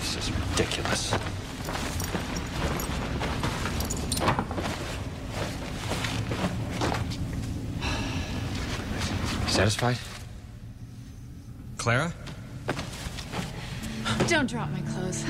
This is ridiculous. Satisfied? Clara? Don't drop my clothes.